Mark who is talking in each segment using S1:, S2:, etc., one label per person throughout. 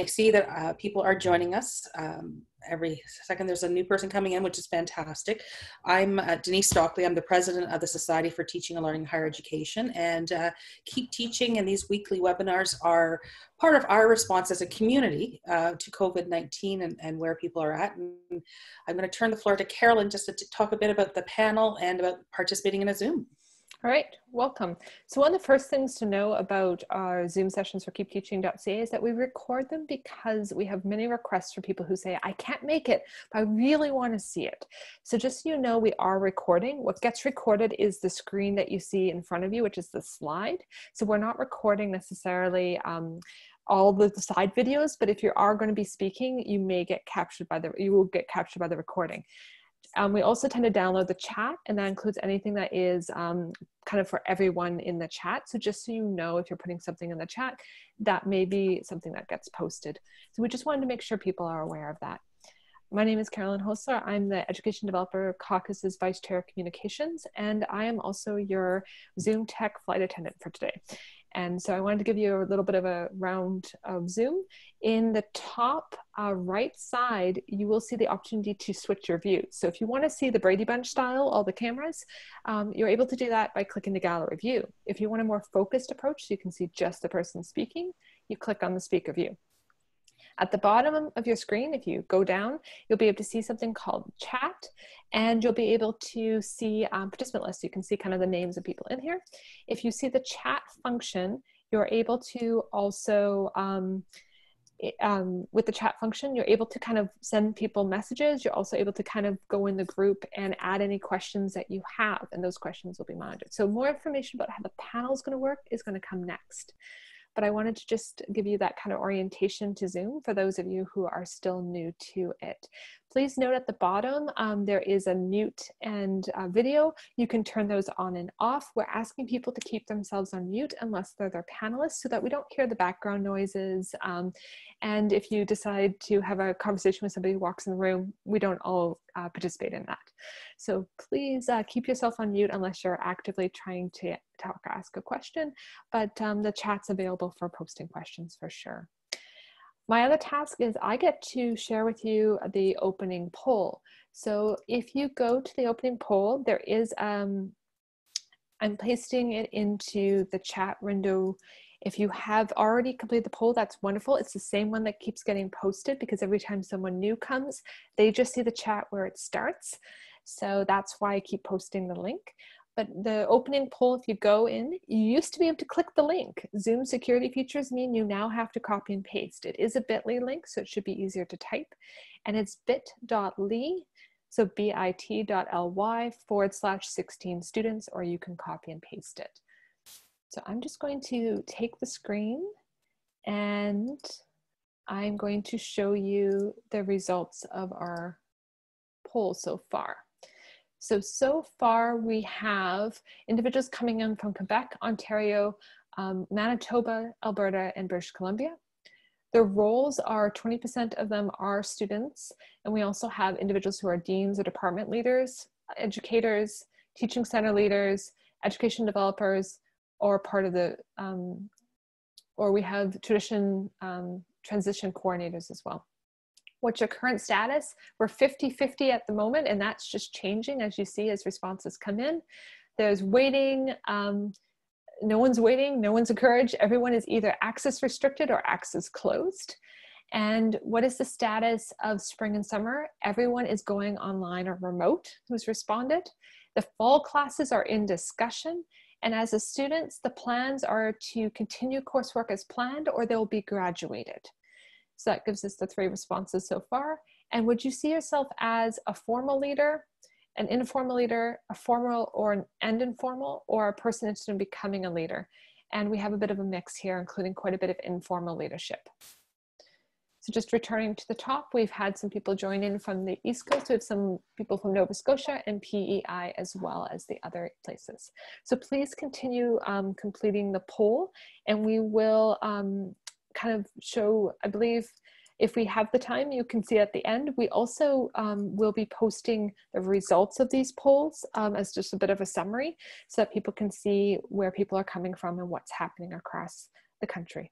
S1: I see that uh, people are joining us. Um, every second there's a new person coming in, which is fantastic. I'm uh, Denise Stockley. I'm the president of the Society for Teaching and Learning Higher Education. And uh, Keep Teaching and these weekly webinars are part of our response as a community uh, to COVID 19 and, and, where people are at. And I'm going to turn the floor to Carolyn just to talk a bit about the panel and about participating in a Zoom.
S2: All right, welcome. So one of the first things to know about our Zoom sessions for keepteaching.ca is that we record them because we have many requests for people who say, I can't make it, but I really want to see it. So just so you know, we are recording. What gets recorded is the screen that you see in front of you, which is the slide. So we're not recording necessarily um, all the side videos, but if you are going to be speaking, you may get captured by the, you will get captured by the recording. Um, we also tend to download the chat, and that includes anything that is um, kind of for everyone in the chat. So just so you know, if you're putting something in the chat, that may be something that gets posted. So we just wanted to make sure people are aware of that. My name is Carolyn Hosler. I'm the Education Developer Caucus's Vice Chair of Communications, and I am also your Zoom Tech flight attendant for today. And so I wanted to give you a little bit of a round of Zoom. In the top uh, right side, you will see the opportunity to switch your view. So if you want to see the Brady Bunch style, all the cameras, um, you're able to do that by clicking the gallery view. If you want a more focused approach, so you can see just the person speaking, you click on the speaker view. At the bottom of your screen, if you go down, you'll be able to see something called chat, and you'll be able to see um, participant lists. You can see kind of the names of people in here. If you see the chat function, you're able to also, um, um, with the chat function, you're able to kind of send people messages. You're also able to kind of go in the group and add any questions that you have, and those questions will be monitored. So more information about how the panel is going to work is going to come next but I wanted to just give you that kind of orientation to Zoom for those of you who are still new to it. Please note at the bottom, um, there is a mute and uh, video. You can turn those on and off. We're asking people to keep themselves on mute unless they're their panelists so that we don't hear the background noises. Um, and if you decide to have a conversation with somebody who walks in the room, we don't all uh, participate in that. So please uh, keep yourself on mute unless you're actively trying to talk ask a question, but um, the chat's available for posting questions for sure. My other task is I get to share with you the opening poll. So if you go to the opening poll, there is, um, I'm pasting it into the chat window. If you have already completed the poll, that's wonderful. It's the same one that keeps getting posted because every time someone new comes, they just see the chat where it starts. So that's why I keep posting the link. But the opening poll, if you go in, you used to be able to click the link. Zoom security features mean you now have to copy and paste. It is a bit.ly link, so it should be easier to type. And it's bit.ly, so bit.ly forward slash 16 students, or you can copy and paste it. So I'm just going to take the screen and I'm going to show you the results of our poll so far. So, so far we have individuals coming in from Quebec, Ontario, um, Manitoba, Alberta, and British Columbia. The roles are 20% of them are students, and we also have individuals who are deans or department leaders, educators, teaching center leaders, education developers, or part of the, um, or we have tradition um, transition coordinators as well what's your current status? We're 50-50 at the moment, and that's just changing as you see as responses come in. There's waiting, um, no one's waiting, no one's encouraged. Everyone is either access restricted or access closed. And what is the status of spring and summer? Everyone is going online or remote who's responded. The fall classes are in discussion. And as the students, the plans are to continue coursework as planned or they'll be graduated. So that gives us the three responses so far. And would you see yourself as a formal leader, an informal leader, a formal or an and informal, or a person interested in becoming a leader? And we have a bit of a mix here, including quite a bit of informal leadership. So just returning to the top, we've had some people join in from the East Coast. We have some people from Nova Scotia and PEI as well as the other places. So please continue um, completing the poll and we will um, kind of show, I believe, if we have the time, you can see at the end. We also um, will be posting the results of these polls um, as just a bit of a summary so that people can see where people are coming from and what's happening across the country.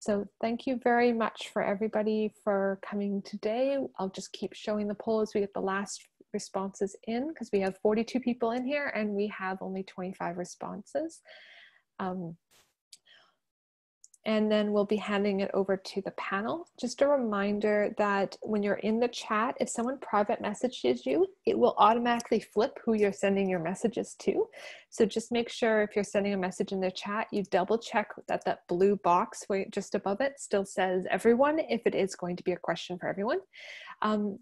S2: So thank you very much for everybody for coming today. I'll just keep showing the poll as we get the last responses in because we have 42 people in here and we have only 25 responses. Um, and then we'll be handing it over to the panel. Just a reminder that when you're in the chat, if someone private messages you, it will automatically flip who you're sending your messages to. So just make sure if you're sending a message in the chat, you double check that that blue box just above it still says everyone, if it is going to be a question for everyone. Um,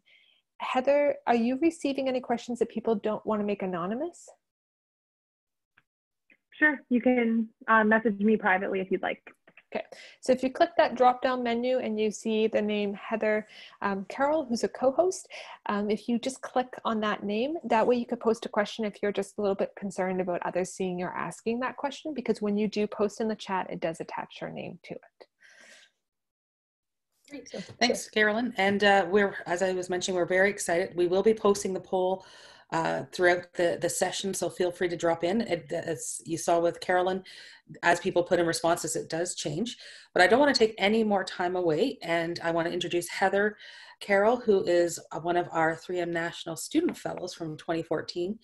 S2: Heather, are you receiving any questions that people don't want to make anonymous?
S3: Sure, you can uh, message me privately if you'd like.
S2: Okay, so if you click that drop down menu and you see the name Heather um, Carroll, who's a co-host, um, if you just click on that name, that way you could post a question if you're just a little bit concerned about others seeing you're asking that question, because when you do post in the chat, it does attach your name to it.
S1: Great. Thanks, Carolyn. And uh, we're, as I was mentioning, we're very excited. We will be posting the poll uh, throughout the, the session, so feel free to drop in. It, as you saw with Carolyn, as people put in responses, it does change. But I don't want to take any more time away, and I want to introduce Heather Carroll, who is one of our 3M National Student Fellows from 2014,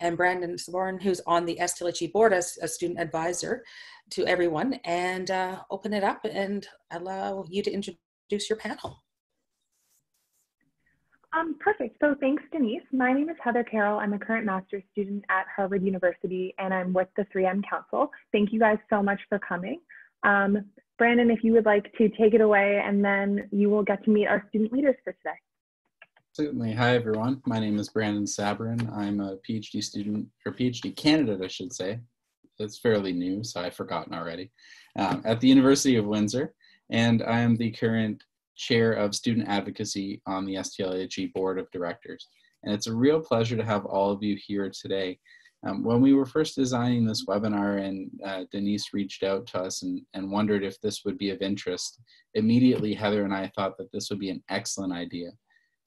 S1: and Brandon Sabourin, who's on the STLHE board as a student advisor to everyone, and uh, open it up and allow you to introduce your panel.
S3: Um, perfect. So thanks, Denise. My name is Heather Carroll. I'm a current master's student at Harvard University, and I'm with the 3M Council. Thank you guys so much for coming. Um, Brandon, if you would like to take it away, and then you will get to meet our student leaders for today.
S4: Certainly. Hi, everyone. My name is Brandon Sabourin. I'm a PhD student, or PhD candidate, I should say. It's fairly new, so I've forgotten already, um, at the University of Windsor. And I am the current chair of student advocacy on the STLHE board of directors. And it's a real pleasure to have all of you here today. Um, when we were first designing this webinar and uh, Denise reached out to us and, and wondered if this would be of interest, immediately Heather and I thought that this would be an excellent idea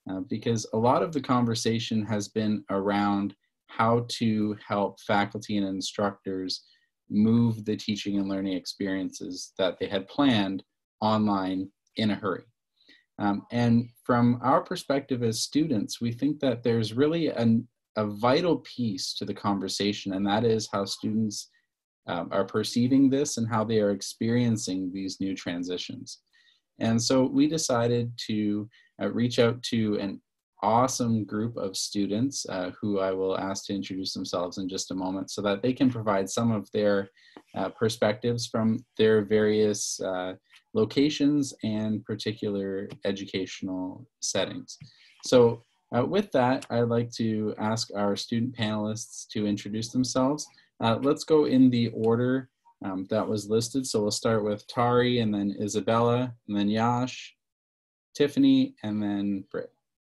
S4: uh, because a lot of the conversation has been around how to help faculty and instructors move the teaching and learning experiences that they had planned online in a hurry. Um, and from our perspective as students, we think that there's really an, a vital piece to the conversation, and that is how students um, are perceiving this and how they are experiencing these new transitions. And so we decided to uh, reach out to an awesome group of students uh, who I will ask to introduce themselves in just a moment so that they can provide some of their uh, perspectives from their various uh, locations and particular educational settings. So uh, with that, I'd like to ask our student panelists to introduce themselves. Uh, let's go in the order um, that was listed. So we'll start with Tari and then Isabella and then Yash, Tiffany, and then Britt.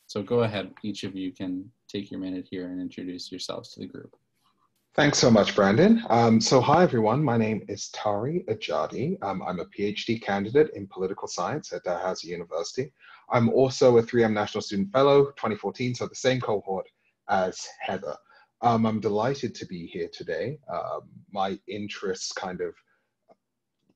S4: So go ahead, each of you can take your minute here and introduce yourselves to the group.
S5: Thanks so much, Brandon. Um, so hi, everyone. My name is Tari Ajadi. Um, I'm a PhD candidate in political science at Dalhousie University. I'm also a 3M National Student Fellow 2014, so the same cohort as Heather. Um, I'm delighted to be here today. Um, my interests kind of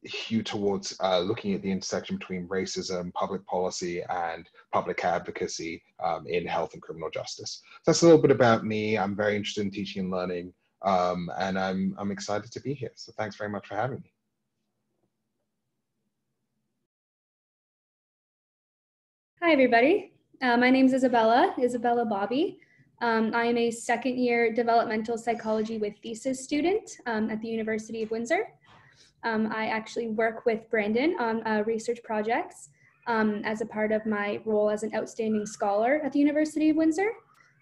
S5: hew towards uh, looking at the intersection between racism, public policy, and public advocacy um, in health and criminal justice. So that's a little bit about me. I'm very interested in teaching and learning um, and I'm, I'm excited to be here. So thanks very much for having me.
S6: Hi, everybody. Uh, my name is Isabella, Isabella Bobby. Um, I am a second year developmental psychology with thesis student um, at the University of Windsor. Um, I actually work with Brandon on uh, research projects um, as a part of my role as an outstanding scholar at the University of Windsor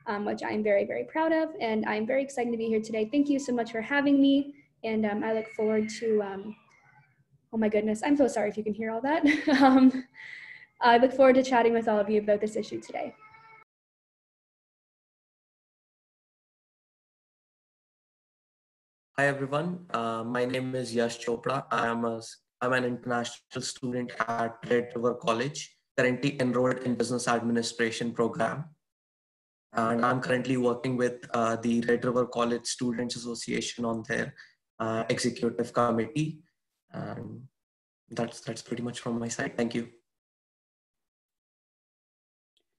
S6: um, which I'm very, very proud of. And I'm very excited to be here today. Thank you so much for having me. And um, I look forward to, um, oh my goodness, I'm so sorry if you can hear all that. Um, I look forward to chatting with all of you about this issue today.
S7: Hi everyone, uh, my name is Yash Chopra. I am a, I'm an international student at Red River College, currently enrolled in business administration program and I'm currently working with uh, the Red River College Students Association on their uh, executive committee. And that's that's pretty much from my side. Thank you.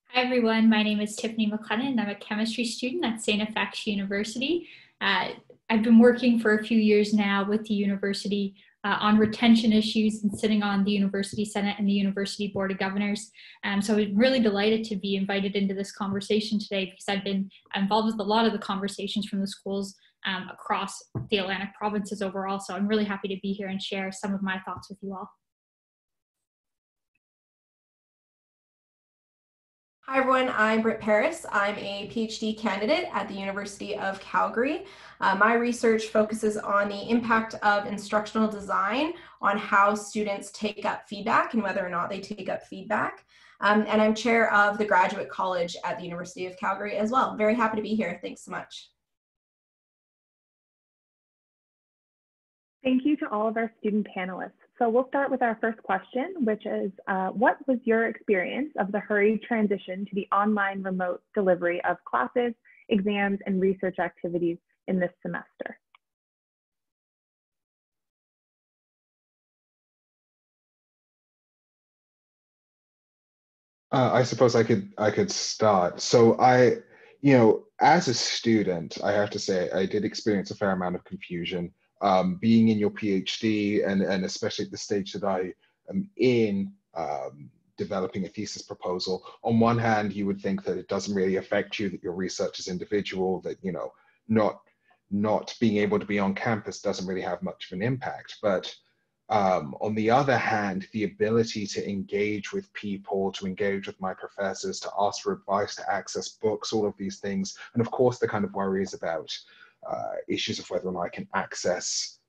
S8: Hi everyone, my name is Tiffany McLennan I'm a chemistry student at St. FX University. Uh, I've been working for a few years now with the university uh, on retention issues and sitting on the University Senate and the University Board of Governors. Um, so I'm really delighted to be invited into this conversation today because I've been involved with a lot of the conversations from the schools um, across the Atlantic provinces overall. So I'm really happy to be here and share some of my thoughts with you all.
S9: Hi everyone, I'm Britt Paris. I'm a PhD candidate at the University of Calgary. Uh, my research focuses on the impact of instructional design on how students take up feedback and whether or not they take up feedback. Um, and I'm chair of the Graduate College at the University of Calgary as well. Very happy to be here. Thanks so much.
S3: Thank you to all of our student panelists. So we'll start with our first question, which is, uh, what was your experience of the hurried transition to the online remote delivery of classes, exams, and research activities in this semester?
S5: Uh, I suppose I could I could start. So I, you know, as a student, I have to say I did experience a fair amount of confusion um, being in your PhD and, and especially at the stage that I am in um, developing a thesis proposal, on one hand, you would think that it doesn't really affect you, that your research is individual, that, you know, not, not being able to be on campus doesn't really have much of an impact. But um, on the other hand, the ability to engage with people, to engage with my professors, to ask for advice, to access books, all of these things, and of course the kind of worries about uh, issues of whether or not I can access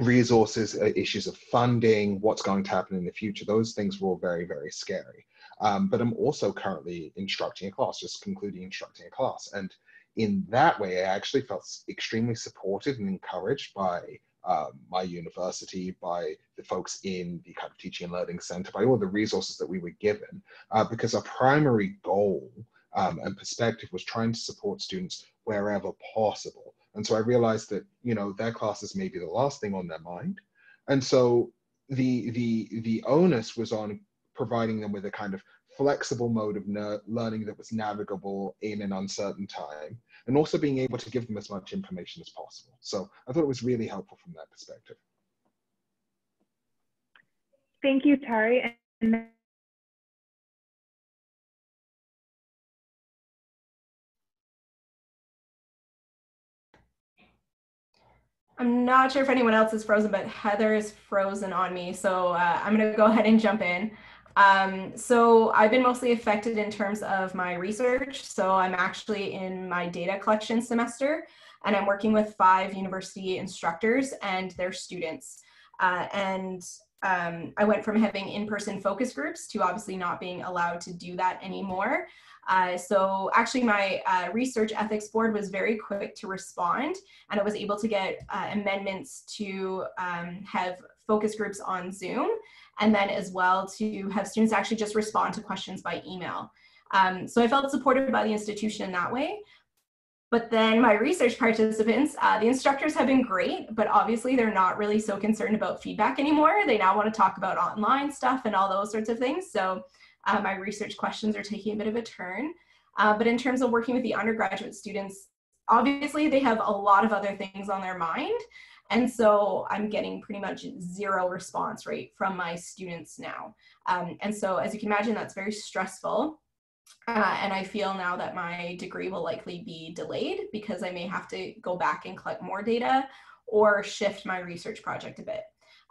S5: resources, uh, issues of funding, what's going to happen in the future. Those things were all very, very scary. Um, but I'm also currently instructing a class, just concluding instructing a class. And in that way, I actually felt extremely supported and encouraged by um, my university, by the folks in the kind of teaching and learning center, by all the resources that we were given, uh, because our primary goal um, and perspective was trying to support students wherever possible. And so I realized that, you know, their classes may be the last thing on their mind. And so the, the, the onus was on providing them with a kind of flexible mode of learning that was navigable in an uncertain time, and also being able to give them as much information as possible. So I thought it was really helpful from that perspective.
S3: Thank you, Tari. And
S9: I'm not sure if anyone else is frozen, but Heather is frozen on me. So uh, I'm going to go ahead and jump in. Um, so I've been mostly affected in terms of my research. So I'm actually in my data collection semester and I'm working with five university instructors and their students. Uh, and um, I went from having in-person focus groups to obviously not being allowed to do that anymore. Uh, so actually my uh, research ethics board was very quick to respond and I was able to get uh, amendments to um, have focus groups on Zoom and then as well to have students actually just respond to questions by email. Um, so I felt supported by the institution in that way. But then my research participants, uh, the instructors have been great, but obviously they're not really so concerned about feedback anymore. They now want to talk about online stuff and all those sorts of things. So uh, my research questions are taking a bit of a turn. Uh, but in terms of working with the undergraduate students, obviously they have a lot of other things on their mind. And so I'm getting pretty much zero response rate from my students now. Um, and so as you can imagine, that's very stressful. Uh, and I feel now that my degree will likely be delayed because I may have to go back and collect more data or shift my research project a bit.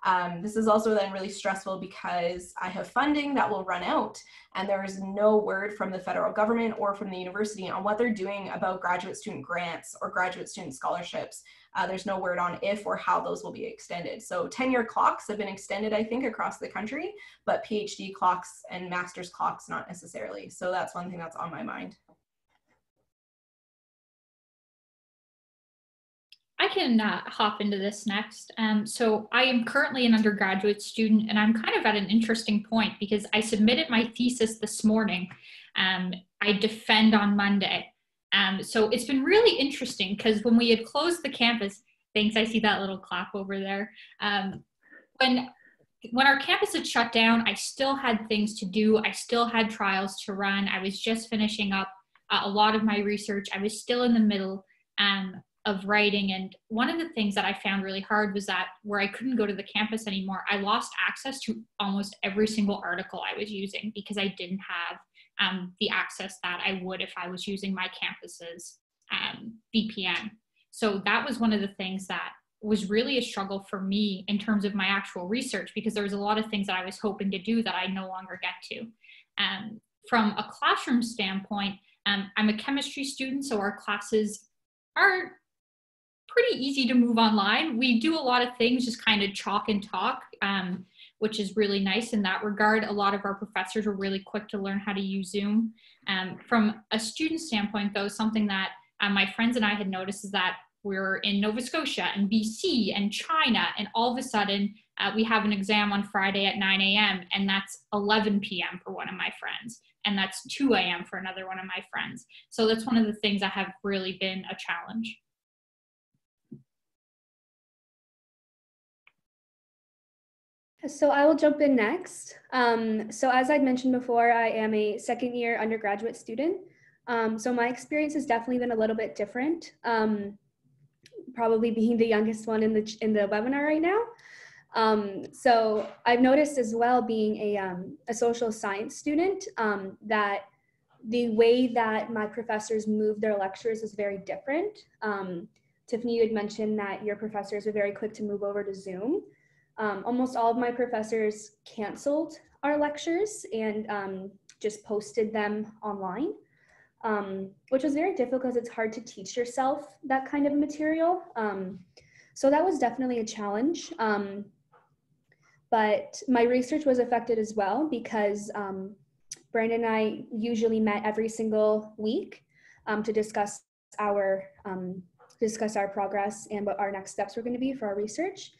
S9: Um, this is also then really stressful because I have funding that will run out and there is no word from the federal government or from the university on what they're doing about graduate student grants or graduate student scholarships. Uh, there's no word on if or how those will be extended. So tenure clocks have been extended, I think, across the country, but PhD clocks and master's clocks not necessarily. So that's one thing that's on my mind.
S8: I can uh, hop into this next. Um, so I am currently an undergraduate student and I'm kind of at an interesting point because I submitted my thesis this morning. Um, I defend on Monday. Um, so it's been really interesting because when we had closed the campus, thanks, I see that little clap over there. Um, when when our campus had shut down, I still had things to do. I still had trials to run. I was just finishing up uh, a lot of my research. I was still in the middle um, of writing. And one of the things that I found really hard was that where I couldn't go to the campus anymore, I lost access to almost every single article I was using because I didn't have um, the access that I would if I was using my campus's um, VPN. So that was one of the things that was really a struggle for me in terms of my actual research because there was a lot of things that I was hoping to do that I no longer get to. Um, from a classroom standpoint, um, I'm a chemistry student, so our classes are pretty easy to move online. We do a lot of things, just kind of chalk and talk, um, which is really nice in that regard. A lot of our professors are really quick to learn how to use Zoom. Um, from a student standpoint, though, something that uh, my friends and I had noticed is that we're in Nova Scotia and BC and China, and all of a sudden uh, we have an exam on Friday at 9 a.m. and that's 11 p.m. for one of my friends, and that's 2 a.m. for another one of my friends. So that's one of the things that have really been a challenge.
S6: So I will jump in next. Um, so as I'd mentioned before, I am a second year undergraduate student. Um, so my experience has definitely been a little bit different. Um, probably being the youngest one in the in the webinar right now. Um, so I've noticed as well, being a um, a social science student, um, that the way that my professors move their lectures is very different. Tiffany, you had mentioned that your professors are very quick to move over to Zoom. Um, almost all of my professors canceled our lectures and um, just posted them online um, which was very difficult because it's hard to teach yourself that kind of material. Um, so that was definitely a challenge. Um, but my research was affected as well because um, Brandon and I usually met every single week to discuss our discuss our progress and what our next steps were going to be for our research.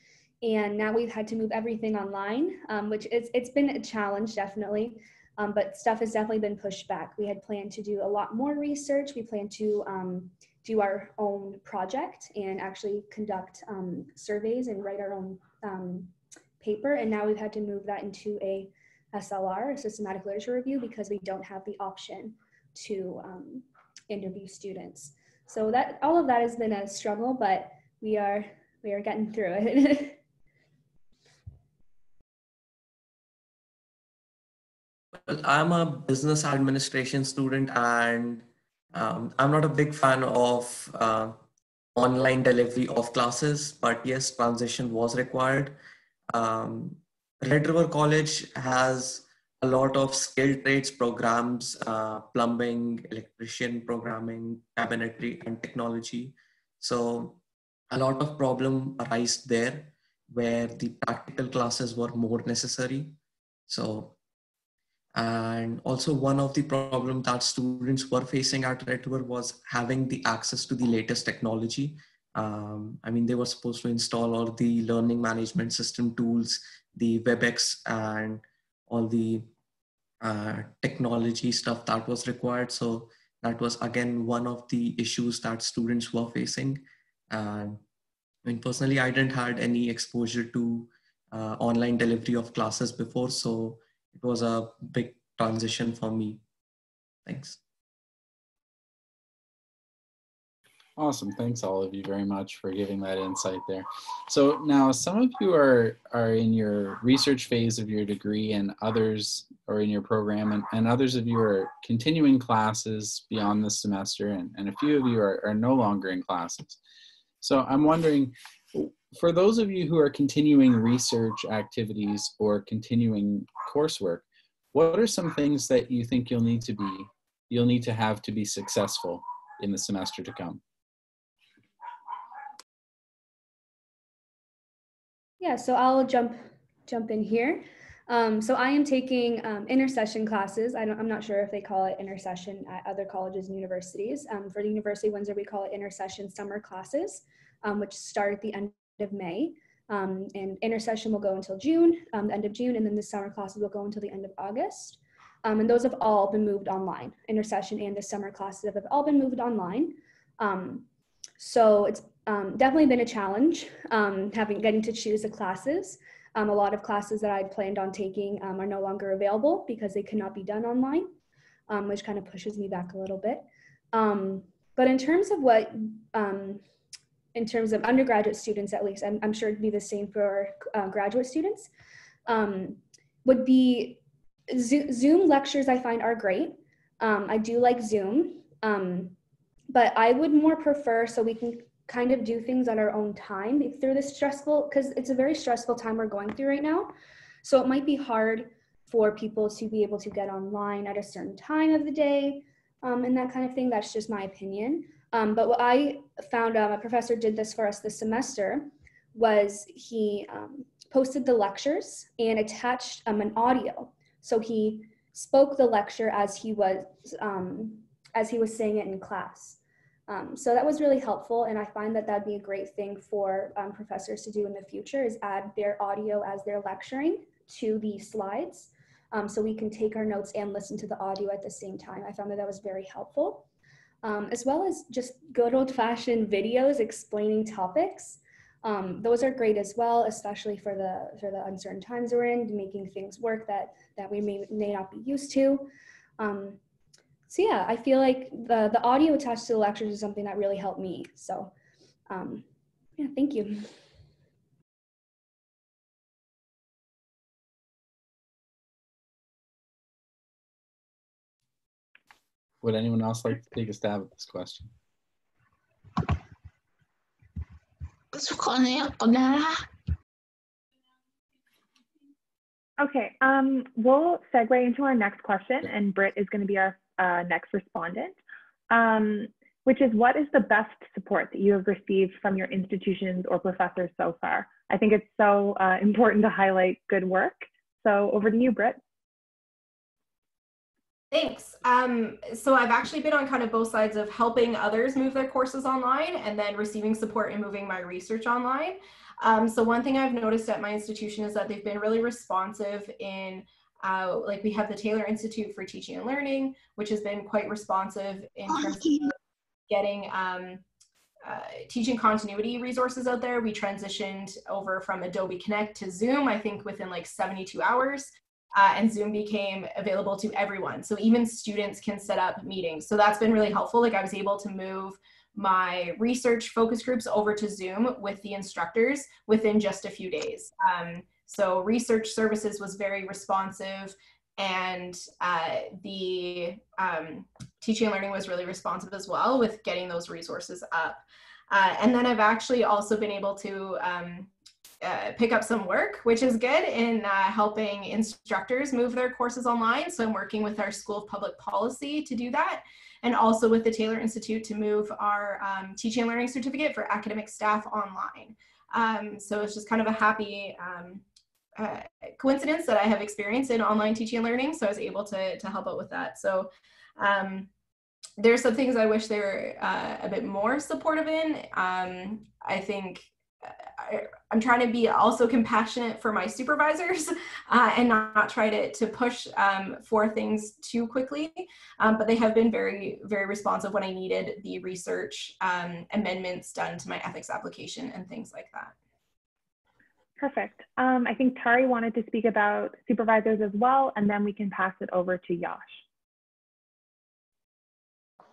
S6: And now we've had to move everything online, which it's, it's been a challenge, definitely um, but stuff has definitely been pushed back. We had planned to do a lot more research. We plan to um, do our own project and actually conduct um, surveys and write our own um, paper. And now we've had to move that into a SLR, a systematic literature review, because we don't have the option to um, interview students. So that all of that has been a struggle, but we are we are getting through it.
S7: I'm a business administration student and um, I'm not a big fan of uh, online delivery of classes, but yes, transition was required. Um, Red River College has a lot of skilled trades programs, uh, plumbing, electrician programming, cabinetry, and technology. So a lot of problem arise there where the practical classes were more necessary. So and also one of the problem that students were facing at Red River was having the access to the latest technology. Um, I mean, they were supposed to install all the learning management system tools, the WebEx and all the uh, technology stuff that was required. So that was again one of the issues that students were facing. And I mean, personally, I didn't had any exposure to uh, online delivery of classes before. So it was a big transition for me. Thanks.
S4: Awesome. Thanks all of you very much for giving that insight there. So now some of you are, are in your research phase of your degree and others are in your program and, and others of you are continuing classes beyond the semester and, and a few of you are, are no longer in classes. So I'm wondering, for those of you who are continuing research activities or continuing coursework, what are some things that you think you'll need to be, you'll need to have to be successful in the semester to come?
S6: Yeah, so I'll jump jump in here. Um, so I am taking um, intersession classes. I am not sure if they call it intersession at other colleges and universities. Um, for the University of Windsor, we call it intersession summer classes, um, which start at the end of May. Um, and intersession will go until June, um, the end of June, and then the summer classes will go until the end of August. Um, and those have all been moved online. Intersession and the summer classes have all been moved online. Um, so it's um, definitely been a challenge um, having getting to choose the classes. A lot of classes that I'd planned on taking are no longer available because they cannot be done online, which kind of pushes me back a little bit. But in terms of what, in terms of undergraduate students at least, I'm, I'm sure it'd be the same for uh, graduate students, um, would be Zoom lectures I find are great. I do like Zoom, but I would more prefer so we can kind of do things at our own time through this stressful because it's a very stressful time we're going through right now. So it might be hard for people to be able to get online at a certain time of the day um, and that kind of thing. That's just my opinion um, but what i found a professor did this for us this semester was he um, posted the lectures and attached um, an audio. So he spoke the lecture as he was um, as he was saying it in class. Um, so that was really helpful, and I find that that'd be a great thing for professors to do in the future is add their audio as they're lecturing to the slides, so we can take our notes and listen to the audio at the same time. I found that that was very helpful, um, as well as just good old-fashioned videos explaining topics. Um, those are great as well, especially for the for the uncertain times we're in, making things work that that we may may not be used to. Um, so yeah, I feel like the the audio attached to the lectures is something that really helped me. So um, yeah, thank you.
S4: Would anyone else like to take a stab at this question?
S3: Okay, um, we'll segue into our next question, and Britt is going to be our uh, next respondent, um, which is what is the best support that you have received from your institutions or professors so far? I think it's so uh, important to highlight good work. So over to you, Britt.
S9: Thanks. Um, so I've actually been on kind of both sides of helping others move their courses online and then receiving support in moving my research online. Um, so one thing I've noticed at my institution is that they've been really responsive in uh, like we have the Taylor Institute for Teaching and Learning, which has been quite responsive in terms of getting um, uh, teaching continuity resources out there. We transitioned over from Adobe Connect to Zoom, I think within like 72 hours. Uh, and Zoom became available to everyone. So even students can set up meetings. So that's been really helpful. Like I was able to move my research focus groups over to Zoom with the instructors within just a few days. Um, so research services was very responsive and uh, the um, teaching and learning was really responsive as well with getting those resources up. Uh, and then I've actually also been able to um, uh, pick up some work, which is good in uh, helping instructors move their courses online. So I'm working with our School of Public Policy to do that, and also with the Taylor Institute to move our um, teaching and learning certificate for academic staff online. Um, so it's just kind of a happy um, uh, coincidence that I have experience in online teaching and learning, so I was able to, to help out with that. So um, there's some things I wish they were uh, a bit more supportive in. Um, I think I, am trying to be also compassionate for my supervisors uh, and not, not, try to, to push um, for things too quickly. Um, but they have been very, very responsive when I needed the research um, amendments done to my ethics application and things like that.
S3: Perfect. Um, I think Tari wanted to speak about supervisors as well, and then we can pass it over to Yash.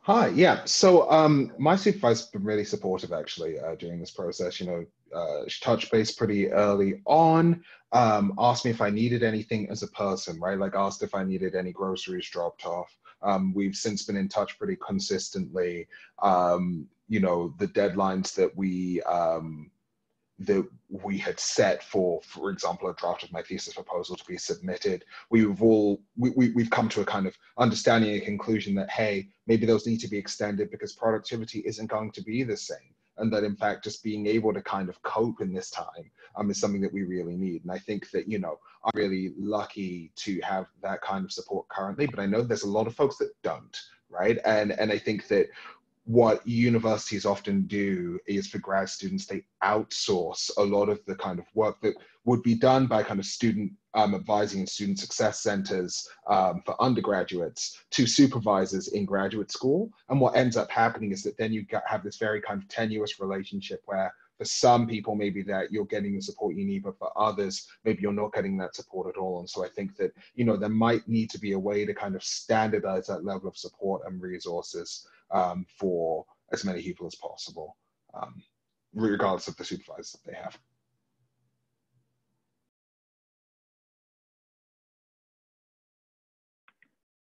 S5: Hi, yeah. So um, my supervisor's been really supportive actually uh, during this process. You know, uh, she touched base pretty early on, um, asked me if I needed anything as a person, right? Like asked if I needed any groceries dropped off. Um, we've since been in touch pretty consistently. Um, you know, the deadlines that we um, that we had set for, for example, a draft of my thesis proposal to be submitted, we've all we, we, we've come to a kind of understanding a conclusion that hey, maybe those need to be extended because productivity isn't going to be the same, and that in fact just being able to kind of cope in this time um, is something that we really need. And I think that you know I'm really lucky to have that kind of support currently, but I know there's a lot of folks that don't, right? And and I think that what universities often do is for grad students, they outsource a lot of the kind of work that would be done by kind of student um, advising and student success centers um, for undergraduates to supervisors in graduate school. And what ends up happening is that then you have this very kind of tenuous relationship where for some people, maybe that you're getting the support you need, but for others, maybe you're not getting that support at all. And so I think that, you know, there might need to be a way to kind of standardize that level of support and resources um, for as many people as possible, um, regardless of the supervisors that they have.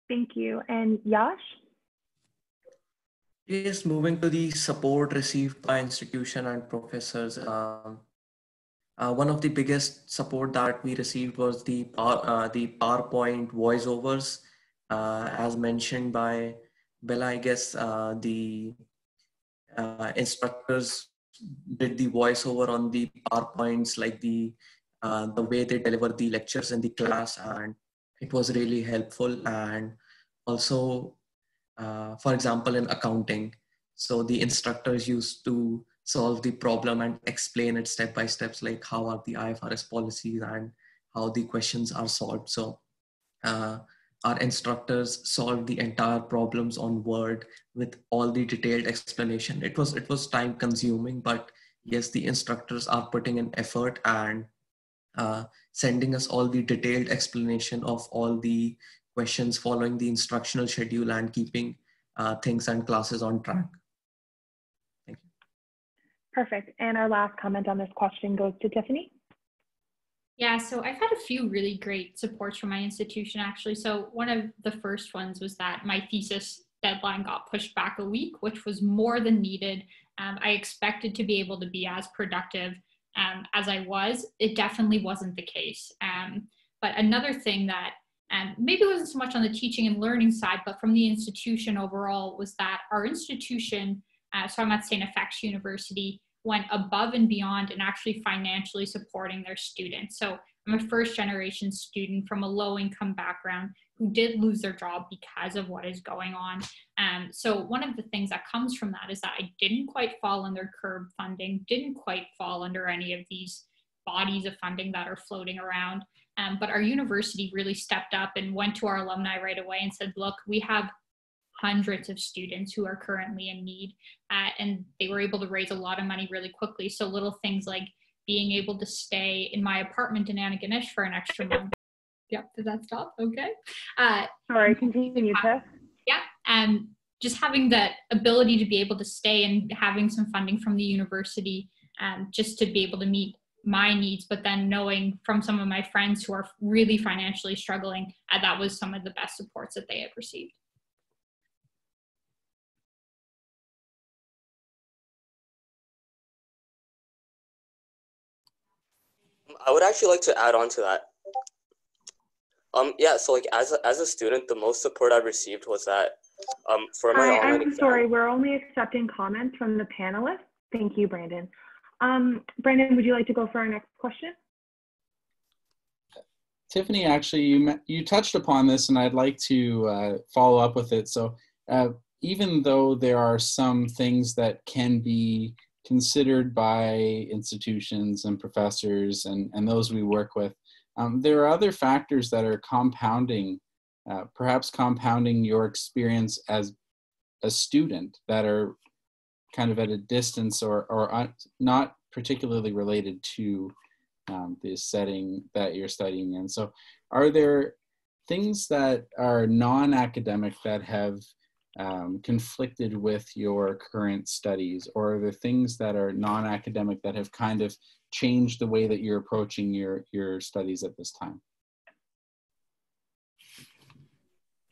S3: Thank you. And Yash?
S7: Yes, moving to the support received by institution and professors. Um, uh, one of the biggest support that we received was the uh, the PowerPoint voiceovers, uh, as mentioned by Bella. I guess uh, the uh, instructors did the voiceover on the PowerPoints, like the uh, the way they deliver the lectures in the class, and it was really helpful. And also uh, for example, in accounting. So the instructors used to solve the problem and explain it step by steps, like how are the IFRS policies and how the questions are solved. So uh, our instructors solved the entire problems on Word with all the detailed explanation. It was it was time consuming, but yes, the instructors are putting an effort and uh, sending us all the detailed explanation of all the questions following the instructional schedule and keeping uh, things and classes on track. Thank you.
S3: Perfect. And our last comment on this question goes to Tiffany.
S8: Yeah, so I've had a few really great supports from my institution actually. So one of the first ones was that my thesis deadline got pushed back a week, which was more than needed. Um, I expected to be able to be as productive um, as I was. It definitely wasn't the case. Um, but another thing that and maybe it wasn't so much on the teaching and learning side, but from the institution overall, was that our institution, uh, so I'm at St. FX University, went above and beyond and actually financially supporting their students. So I'm a first generation student from a low income background who did lose their job because of what is going on. Um, so one of the things that comes from that is that I didn't quite fall under CERB funding, didn't quite fall under any of these bodies of funding that are floating around. Um, but our university really stepped up and went to our alumni right away and said, look, we have hundreds of students who are currently in need. Uh, and they were able to raise a lot of money really quickly. So little things like being able to stay in my apartment in Antigonish for an extra month. Yep, did that stop? Okay. Uh,
S3: Sorry, continue, Tiff.
S8: Yeah, and just having that ability to be able to stay and having some funding from the university um, just to be able to meet my needs, but then knowing from some of my friends who are really financially struggling, uh, that was some of the best supports that they had received.
S10: I would actually like to add on to that. Um, yeah, so like as a, as a student, the most support I received was that um, for my
S3: Hi,
S10: online
S3: I'm
S10: exam,
S3: sorry, we're only accepting comments from the panelists. Thank you, Brandon. Um, Brandon, would you like to go for our next question?
S4: Tiffany, actually, you you touched upon this, and I'd like to uh, follow up with it. So, uh, even though there are some things that can be considered by institutions and professors and, and those we work with, um, there are other factors that are compounding, uh, perhaps compounding your experience as a student that are kind of at a distance or, or not particularly related to um, the setting that you're studying in. So, are there things that are non academic that have um, conflicted with your current studies, or are there things that are non academic that have kind of changed the way that you're approaching your, your studies at this time?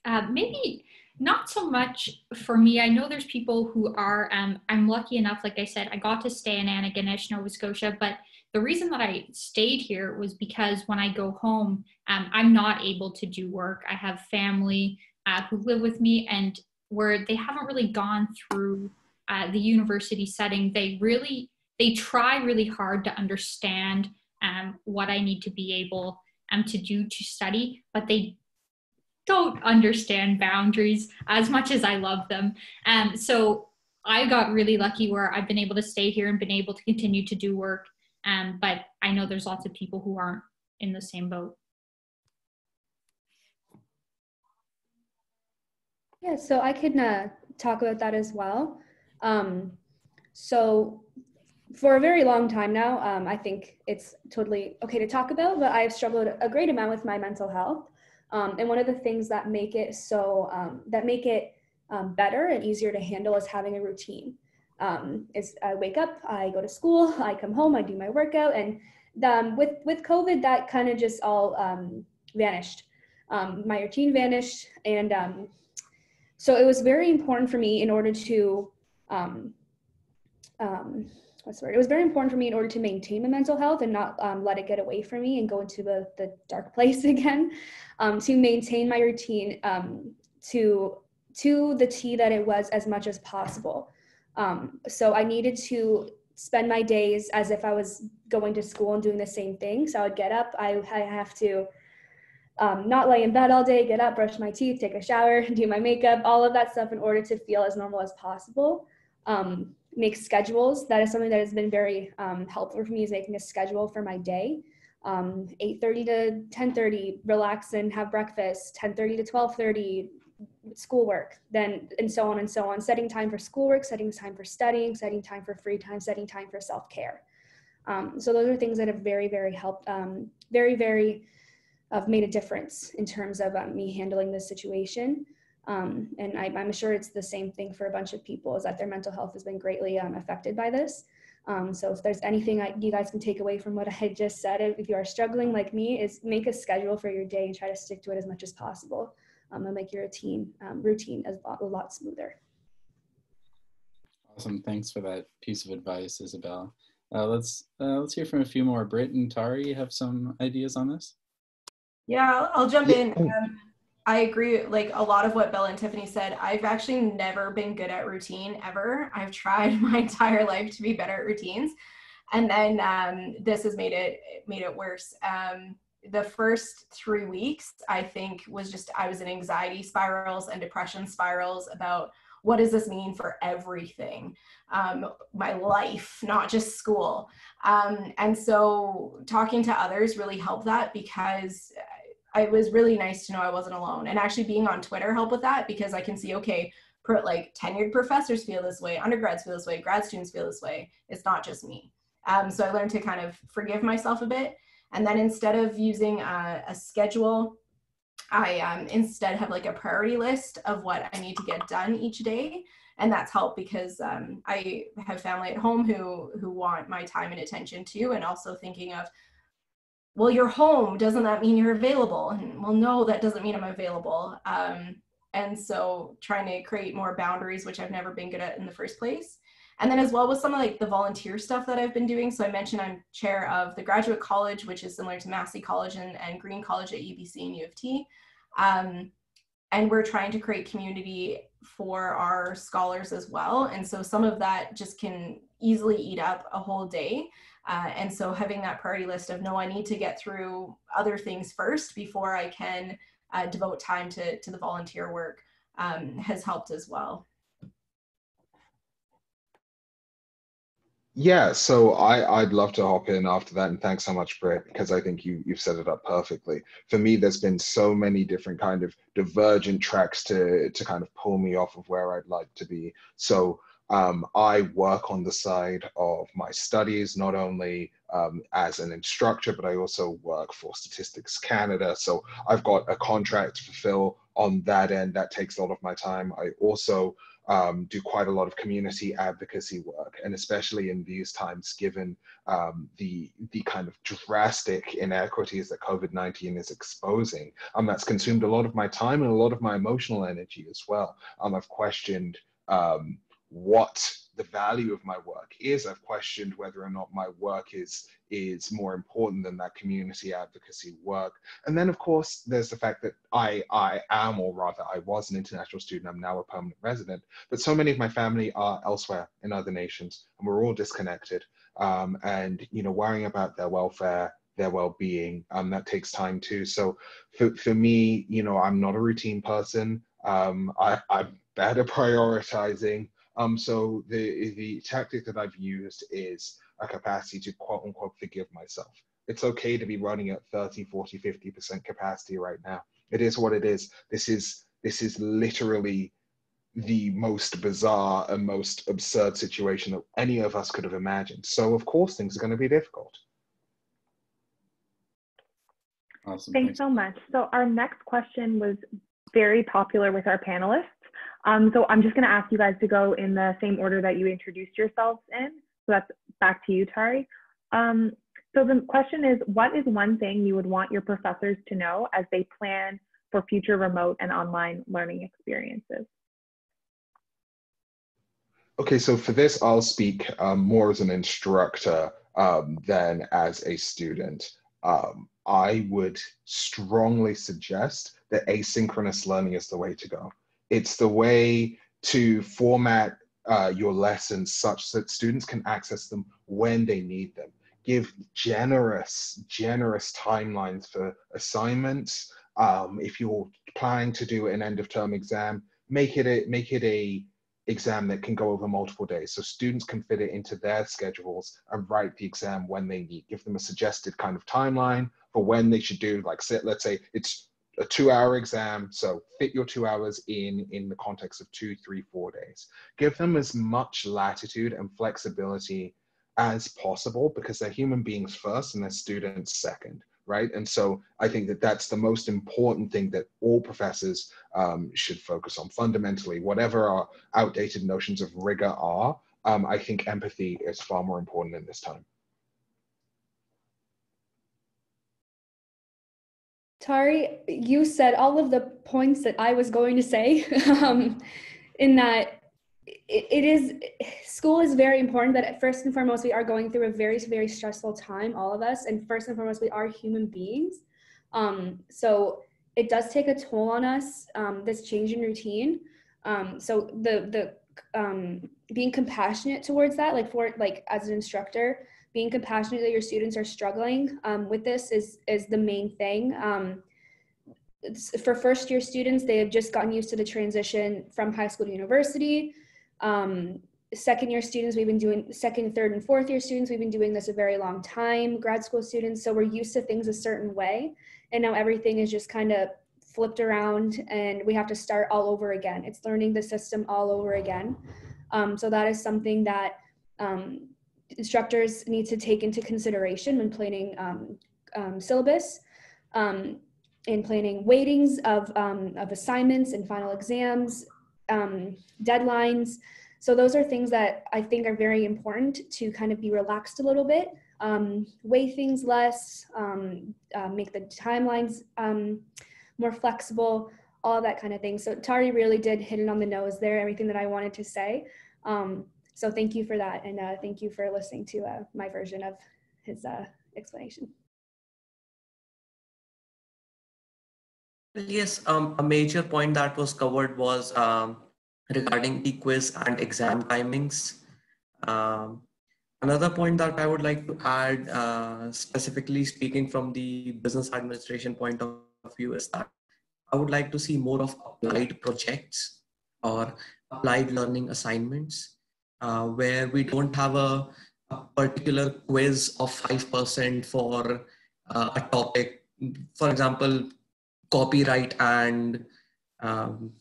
S8: Uh, maybe not so much for me. I know there's people who are, um, I'm lucky enough, like I said, I got to stay in Antigonish, Nova Scotia, but the reason that I stayed here was because when I go home, um, I'm not able to do work. I have family uh, who live with me and where they haven't really gone through uh, the university setting, they really, they try really hard to understand um, what I need to be able um, to do to study, but they don't understand boundaries as much as I love them. Um, so I got really lucky where I've been able to stay here and been able to continue to do work. Um, but I know there's lots of people who aren't in the same boat.
S6: Yeah, so I can uh, talk about that as well. Um, so for a very long time now, um, I think it's totally okay to talk about, but I've struggled a great amount with my mental health. Um, and one of the things that make it so, um, that make it um, better and easier to handle is having a routine. Um, is I wake up, I go to school, I come home, I do my workout, and um, with with COVID, that kind of just all vanished. my routine vanished, and so it was very important for me in order to um, um, It was very important for me in order to maintain my mental health and not um, let it get away from me and go into the, the dark place again. Um, to maintain my routine um, to to the T that it was as much as possible. Um, so I needed to spend my days as if I was going to school and doing the same thing. So I would get up. I, I have to um, not lay in bed all day, get up, brush my teeth, take a shower, do my makeup, all of that stuff in order to feel as normal as possible. Um, make schedules. That is something that has been very um, helpful for me is making a schedule for my day. Um, 8.30 to 10.30, relax and have breakfast, 10.30 to 12.30, schoolwork, then and so on and so on. Setting time for schoolwork, setting time for studying, setting time for free time, setting time for self-care. Um, so those are things that have very, very helped, um, very, very have made a difference in terms of um, me handling this situation. Um, and I, am sure it's the same thing for a bunch of people is that their mental health has been greatly um, affected by this. Um, so if there's anything I, you guys can take away from what I just said, if you are struggling like me, is make a schedule for your day and try to stick to it as much as possible um, and make your routine um, routine a lot, a lot smoother.
S4: Awesome, thanks for that piece of advice, Isabel. Uh, let's uh, let's hear from a few more. Britt and Tari have some ideas on this.
S9: Yeah, I'll, I'll jump in. Um, I agree. Like a lot of what Bella and Tiffany said, I've actually never been good at routine ever. I've tried my entire life to be better at routines, and then um, this has made it made it worse. Um, the first three weeks, I think, was just I was in anxiety spirals and depression spirals about what does this mean for everything, um, my life, not just school. Um, and so talking to others really helped that because it was really nice to know I wasn't alone. And actually being on Twitter helped with that because I can see, okay, per, like tenured professors feel this way, undergrads feel this way, grad students feel this way. It's not just me. Um, so I learned to kind of forgive myself a bit. And then instead of using a, a schedule, I um, instead have like a priority list of what I need to get done each day. And that's helped because um, I have family at home who who want my time and attention too, and also thinking of well, you're home. Doesn't that mean you're available? And well, no, that doesn't mean I'm available. Um, and so trying to create more boundaries, which I've never been good at in the first place. And then as well with some of like the volunteer stuff that I've been doing. So I mentioned I'm chair of the graduate college, which is similar to Massey College and, and Green College at UBC and U of T. Um, and we're trying to create community for our scholars as well. And so some of that just can easily eat up a whole day. Uh, and so having that priority list of no, I need to get through other things first before I can uh, devote time to, to the volunteer work um, has helped as well.
S5: Yeah, so I, I'd love to hop in after that, and thanks so much, Britt, because I think you you've set it up perfectly. For me, there's been so many different kind of divergent tracks to to kind of pull me off of where I'd like to be. So um, I work on the side of my studies, not only um, as an instructor, but I also work for Statistics Canada. So I've got a contract to fulfill on that end. That takes a lot of my time. I also um, do quite a lot of community advocacy work, and especially in these times, given um, the the kind of drastic inequities that COVID nineteen is exposing, um, that's consumed a lot of my time and a lot of my emotional energy as well. Um, I've questioned um, what the value of my work is. I've questioned whether or not my work is is more important than that community advocacy work. And then of course there's the fact that I I am or rather I was an international student, I'm now a permanent resident, but so many of my family are elsewhere in other nations and we're all disconnected. Um, and you know, worrying about their welfare, their well-being, um, that takes time too. So for, for me, you know, I'm not a routine person. Um, I, I'm at prioritizing. Um, so the the tactic that I've used is a capacity to quote unquote forgive myself. It's okay to be running at 30, 40, 50% capacity right now. It is what it is. This is this is literally the most bizarre and most absurd situation that any of us could have imagined. So, of course, things are going to be difficult.
S3: Awesome. Thanks, Thanks so much. So, our next question was very popular with our panelists. Um, so, I'm just going to ask you guys to go in the same order that you introduced yourselves in. So, that's back to you, Tari. Um, so, the question is What is one thing you would want your professors to know as they plan for future remote and online learning experiences?
S5: Okay, so for this, I'll speak um, more as an instructor um, than as a student. Um, I would strongly suggest that asynchronous learning is the way to go. It's the way to format uh, your lessons such that students can access them when they need them. Give generous, generous timelines for assignments. Um, if you're planning to do an end of term exam, make it a, make it a exam that can go over multiple days. So students can fit it into their schedules and write the exam when they need. Give them a suggested kind of timeline for when they should do, like let's say it's a two hour exam. So fit your two hours in, in the context of two, three, four days. Give them as much latitude and flexibility as possible because they're human beings first and they're students second right? And so I think that that's the most important thing that all professors um, should focus on fundamentally. Whatever our outdated notions of rigor are, um, I think empathy is far more important in this time.
S6: Tari, you said all of the points that I was going to say um, in that it is school is very important but first and foremost we are going through a very very stressful time all of us and first and foremost we are human beings. Um, so it does take a toll on us um, this change in routine. Um, so the the um, being compassionate towards that like for like as an instructor being compassionate that your students are struggling um, with this is is the main thing um, for first year students they have just gotten used to the transition from high school to university um, second year students, we've been doing second, third, and fourth year students, we've been doing this a very long time. Grad school students, so we're used to things a certain way. And now everything is just kind of flipped around and we have to start all over again. It's learning the system all over again. Um, so that is something that um, instructors need to take into consideration when planning um, um syllabus um, in planning weightings of, um, of assignments and final exams um, deadlines. So those are things that I think are very important to kind of be relaxed a little bit, um, weigh things less, um, uh, make the timelines um, more flexible, all that kind of thing. So Tari really did hit it on the nose there, everything that I wanted to say. So thank you for that. And uh, thank you for listening to uh, my version of his uh, explanation.
S7: Yes, um, a major point that was covered was um, regarding the quiz and exam timings. Um, another point that I would like to add, uh, specifically speaking from the business administration point of view, is that I would like to see more of applied projects or applied learning assignments uh, where we don't have a, a particular quiz of 5% for uh, a topic. For example, copyright and um,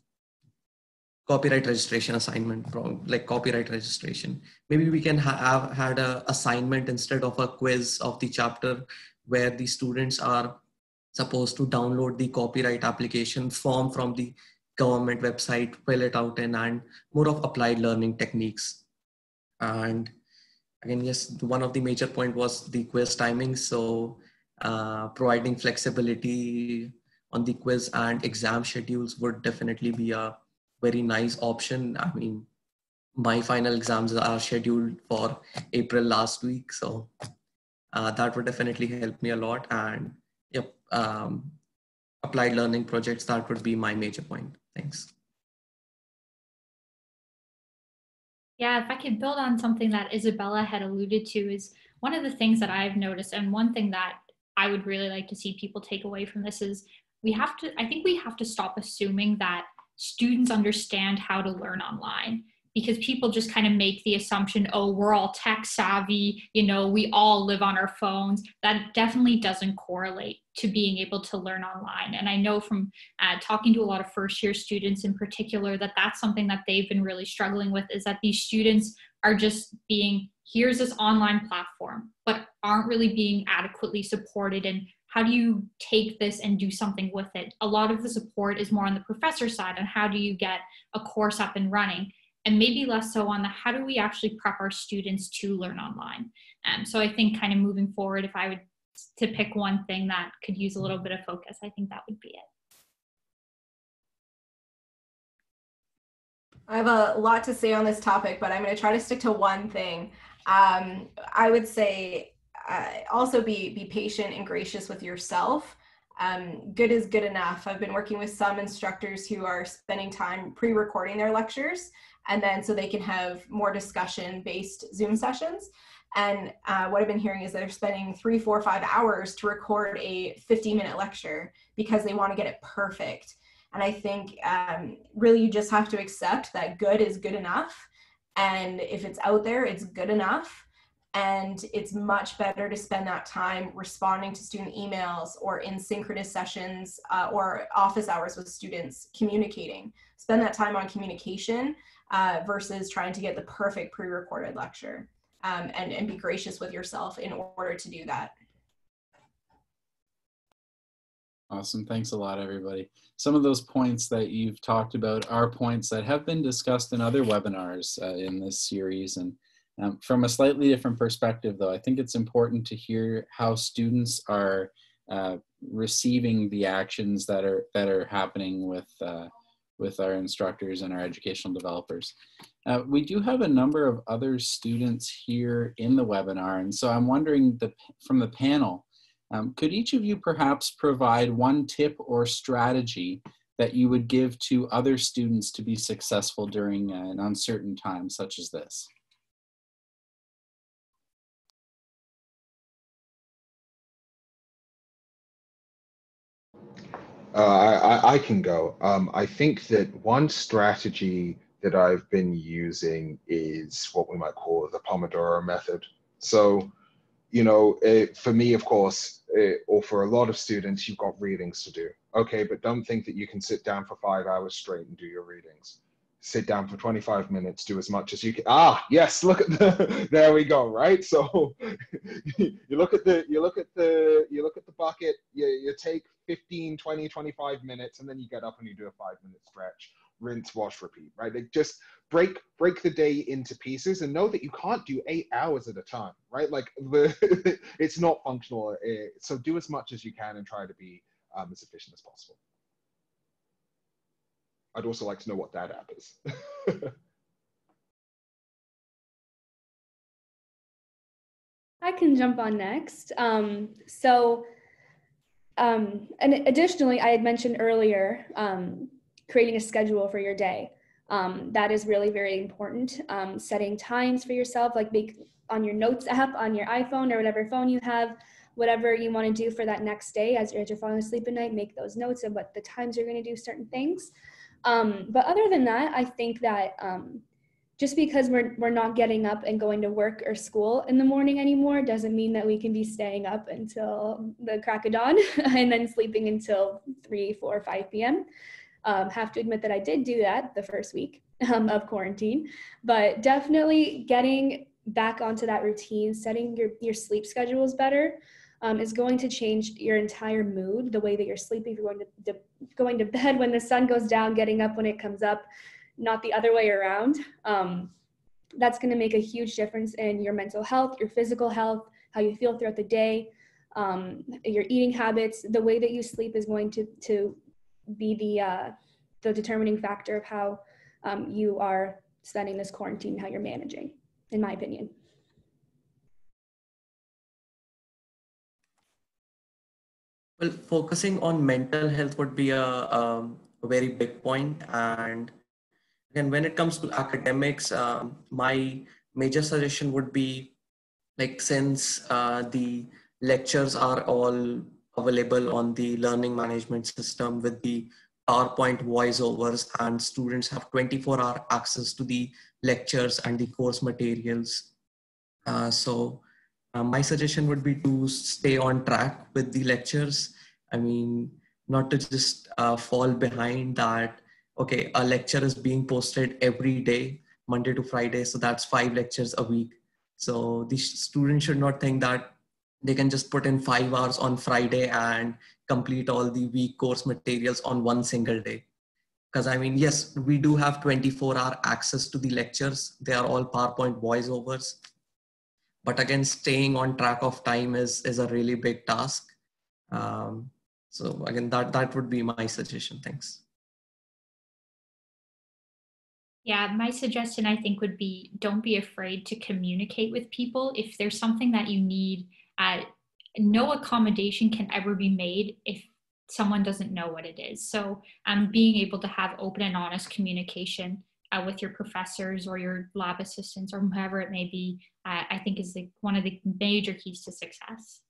S7: copyright registration assignment like copyright registration maybe we can have had an assignment instead of a quiz of the chapter where the students are supposed to download the copyright application form from the government website fill it out in and more of applied learning techniques and again yes one of the major point was the quiz timing so uh, providing flexibility on the quiz and exam schedules would definitely be a very nice option. I mean, my final exams are scheduled for April last week, so uh, that would definitely help me a lot. And yep, um, applied learning projects, that would be my major point. Thanks.
S8: Yeah, if I could build on something that Isabella had alluded to, is one of the things that I've noticed, and one thing that I would really like to see people take away from this is we have to, I think we have to stop assuming that students understand how to learn online. Because people just kind of make the assumption, oh, we're all tech savvy, you know, we all live on our phones. That definitely doesn't correlate to being able to learn online. And I know from uh, talking to a lot of first year students in particular that that's something that they've been really struggling with is that these students are just being, here's this online platform, but aren't really being adequately supported and how do you take this and do something with it? A lot of the support is more on the professor side on how do you get a course up and running and maybe less so on the how do we actually prep our students to learn online. Um, so I think kind of moving forward, if I would to pick one thing that could use a little bit of focus, I think that would be it.
S9: I have a lot to say on this topic, but I'm going to try to stick to one thing. Um, I would say uh, also be be patient and gracious with yourself. Um, good is good enough. I've been working with some instructors who are spending time pre-recording their lectures and then so they can have more discussion based Zoom sessions. And uh, what I've been hearing is they're spending three, four, five hours to record a 50 minute lecture because they want to get it perfect. And I think um, really you just have to accept that good is good enough. And if it's out there, it's good enough. And it's much better to spend that time responding to student emails or in synchronous sessions uh, or office hours with students communicating. Spend that time on communication uh, versus trying to get the perfect pre-recorded lecture um, and, and be gracious with yourself in order to do that.
S4: Awesome. Thanks a lot, everybody. Some of those points that you've talked about are points that have been discussed in other webinars uh, in this series. And um, from a slightly different perspective, though, I think it's important to hear how students are uh, receiving the actions that are that are happening with uh, with our instructors and our educational developers. Uh, we do have a number of other students here in the webinar, and so I'm wondering the, from the panel, um, could each of you perhaps provide one tip or strategy that you would give to other students to be successful during an uncertain time such as this?
S5: Uh, I, I, can go. Um, I think that one strategy that I've been using is what we might call the Pomodoro method. So, you know, it, for me, of course, it, or for a lot of students, you've got readings to do. Okay, but don't think that you can sit down for five hours straight and do your readings. Sit down for 25 minutes, do as much as you can. Ah, yes, look at the, there we go, right? So you look at the, you look at the, you look at the bucket, you, you take 15, 20, 25 minutes, and then you get up and you do a five minute stretch, rinse, wash, repeat, right? Like just break break the day into pieces and know that you can't do eight hours at a time, right? Like the, it's not functional. Eh, so do as much as you can and try to be um, as efficient as possible. I'd also like to know what that app is.
S6: I can jump on next. Um, so um, and additionally, I had mentioned earlier um, creating a schedule for your day. Um, that is really very important. Um, setting times for yourself, like make on your notes app on your iPhone or whatever phone you have, whatever you want to do for that next day as you're, as you're falling asleep at night, make those notes of what the times you're going to do certain things. Um, but other than that, I think that um, just because we're, we're not getting up and going to work or school in the morning anymore doesn't mean that we can be staying up until the crack of dawn and then sleeping until 3 4 5 p.m um, have to admit that i did do that the first week um, of quarantine but definitely getting back onto that routine setting your, your sleep schedules better um, is going to change your entire mood the way that you're sleeping you're going to, to going to bed when the sun goes down getting up when it comes up not the other way around. Um, that's going to make a huge difference in your mental health, your physical health, how you feel throughout the day, um, your eating habits. The way that you sleep is going to to be the uh, the determining factor of how um, you are spending this quarantine, how you're managing, in my opinion.
S7: Well, focusing on mental health would be a, um, a very big point, and and when it comes to academics, um, my major suggestion would be like since uh, the lectures are all available on the learning management system with the PowerPoint voiceovers, and students have 24 hour access to the lectures and the course materials. Uh, so uh, my suggestion would be to stay on track with the lectures. I mean, not to just uh, fall behind that, okay, a lecture is being posted every day, Monday to Friday, so that's five lectures a week. So the students should not think that they can just put in five hours on Friday and complete all the week course materials on one single day. Because I mean, yes, we do have 24 hour access to the lectures. They are all PowerPoint voiceovers. But again, staying on track of time is, is a really big task. Um, so again, that, that would be my suggestion. Thanks.
S8: Yeah, my suggestion I think would be don't be afraid to communicate with people. If there's something that you need, uh, no accommodation can ever be made if someone doesn't know what it is. So um, being able to have open and honest communication uh, with your professors or your lab assistants or whoever it may be, uh, I think is the, one of the major keys to success.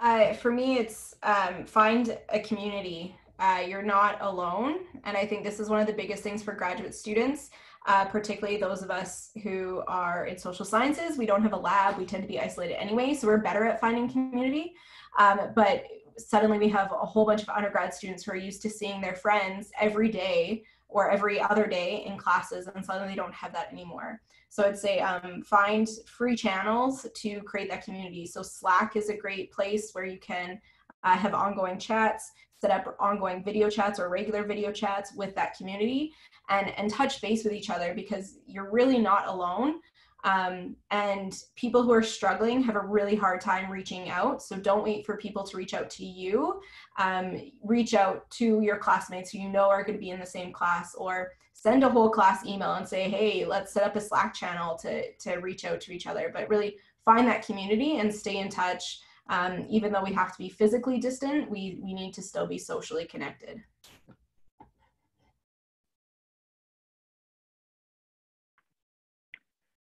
S9: Uh, for me, it's um, find a community. Uh, you're not alone. And I think this is one of the biggest things for graduate students uh, particularly those of us who are in social sciences. We don't have a lab, we tend to be isolated anyway, so we're better at finding community. Um, but suddenly we have a whole bunch of undergrad students who are used to seeing their friends every day or every other day in classes, and suddenly they don't have that anymore. So I'd say um, find free channels to create that community. So Slack is a great place where you can uh, have ongoing chats, set up ongoing video chats or regular video chats with that community and, and touch base with each other because you're really not alone. Um, and people who are struggling have a really hard time reaching out. So don't wait for people to reach out to you. Um, reach out to your classmates who you know are going to be in the same class or send a whole class email and say, hey, let's set up a Slack channel to, to reach out to each other. But really find that community and stay in touch. Um, even though we have to be physically distant, we, we need to still be socially connected.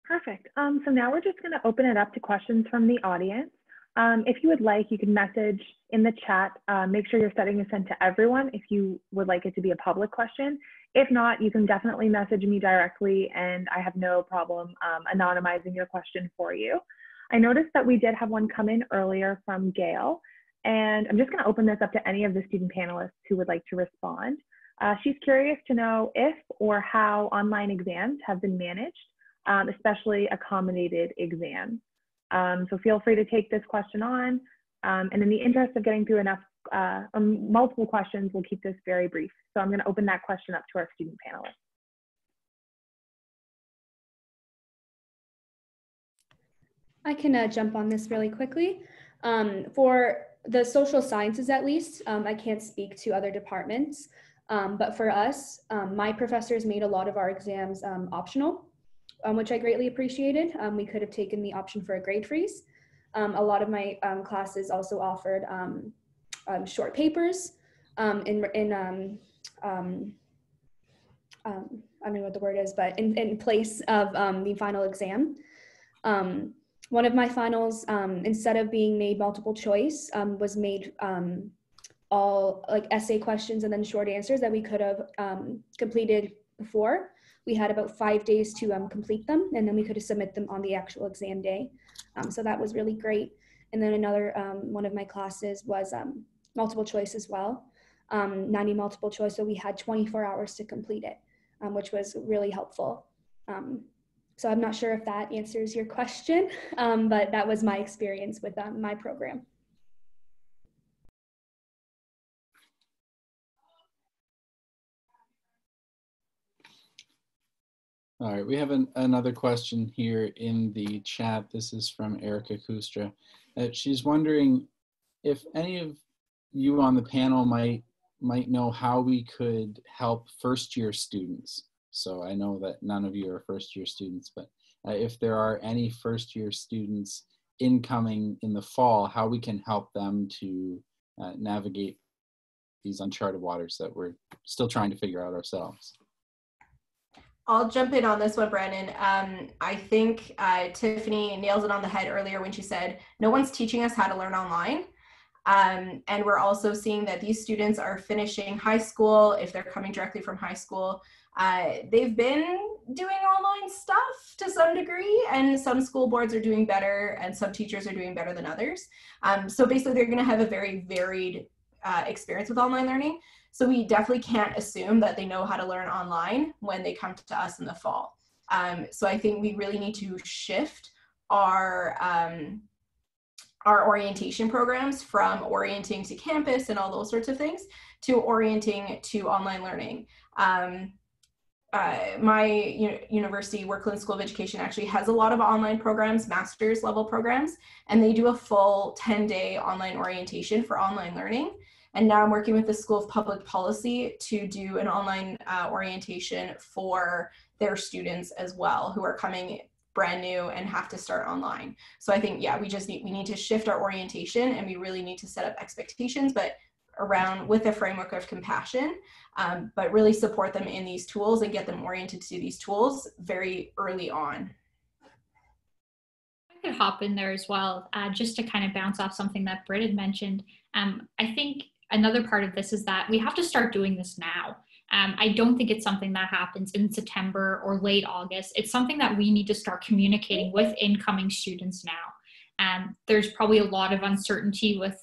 S3: Perfect. Um, so now we're just going to open it up to questions from the audience. Um, if you would like, you can message in the chat. Uh, make sure you're setting a send to everyone if you would like it to be a public question. If not, you can definitely message me directly and I have no problem um, anonymizing your question for you. I noticed that we did have one come in earlier from Gail, and I'm just going to open this up to any of the student panelists who would like to respond. Uh, she's curious to know if or how online exams have been managed um, especially accommodated exams. Um, so feel free to take this question on. Um, and in the interest of getting through enough uh, um, multiple questions, we'll keep this very brief. So I'm going to open that question up to our student panelists.
S6: I can uh, jump on this really quickly. Um, for the social sciences, at least, um, I can't speak to other departments, um, but for us, um, my professors made a lot of our exams um, optional um, which I greatly appreciated. Um, we could have taken the option for a grade freeze. Um, a lot of my um, classes also offered um, um, short papers in, in I don't know what the word is, but in, in place of the final exam. One of my finals, instead of being made multiple choice, was made all like essay questions and then short answers that we could have completed before we had about five days to um, complete them, and then we could submit them on the actual exam day. Um, so that was really great. And then another um, one of my classes was um, multiple choice as well, um, 90 multiple choice. So we had 24 hours to complete it, um, which was really helpful. So I'm not sure if that answers your question, but that was my experience with my program.
S4: All right, we have an, another question here in the chat. This is from Erica Kustra. Uh, she's wondering if any of you on the panel might might know how we could help first year students. So I know that none of you are first year students, but uh, if there are any first year students incoming in the fall, how we can help them to uh, navigate these uncharted waters that we're still trying to figure out ourselves.
S9: I'll jump in on this one, Brandon. Um, I think uh, Tiffany nails it on the head earlier when she said, no one's teaching us how to learn online. Um, and we're also seeing that these students are finishing high school, if they're coming directly from high school. Uh, they've been doing online stuff to some degree, and some school boards are doing better, and some teachers are doing better than others. Um, so basically, they're going to have a very varied uh, experience with online learning. So we definitely can't assume that they know how to learn online when they come to us in the fall. Um, so I think we really need to shift our um, our orientation programs from orienting to campus and all those sorts of things to orienting to online learning. Um, uh, my university, Werklund School of Education, actually has a lot of online programs, master's level programs, and they do a full 10 day online orientation for online learning. And now I'm working with the School of Public Policy to do an online uh, orientation for their students as well who are coming brand new and have to start online. So I think, yeah, we just need, we need to shift our orientation and we really need to set up expectations, but around with a framework of compassion, um, but really support them in these tools and get them oriented to these tools very early on.
S8: I could hop in there as well, uh, just to kind of bounce off something that Britt had mentioned. Um, I think another part of this is that we have to start doing this now. Um, I don't think it's something that happens in September or late August. It's something that we need to start communicating with incoming students now. Um, there's probably a lot of uncertainty with